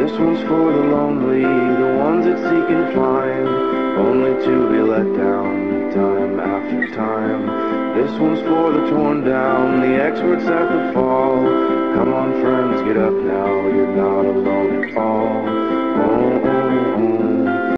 This one's for the lonely, the ones that seek and find, only to be let down time after time. This one's for the torn down, the experts at the fall. Come on, friends, get up now, you're not alone at all.